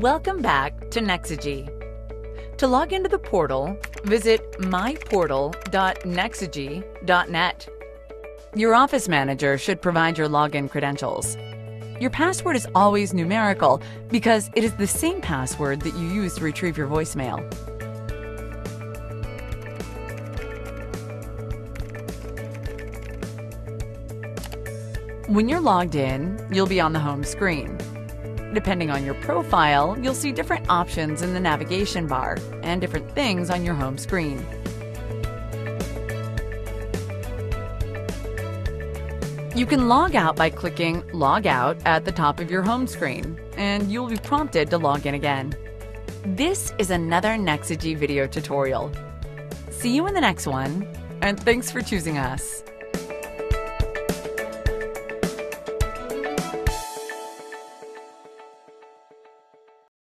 Welcome back to Nexogy. To log into the portal, visit myportal.nexogy.net. Your office manager should provide your login credentials. Your password is always numerical because it is the same password that you use to retrieve your voicemail. When you're logged in, you'll be on the home screen. Depending on your profile, you'll see different options in the navigation bar and different things on your home screen. You can log out by clicking Log Out at the top of your home screen, and you'll be prompted to log in again. This is another Nexogy video tutorial. See you in the next one, and thanks for choosing us.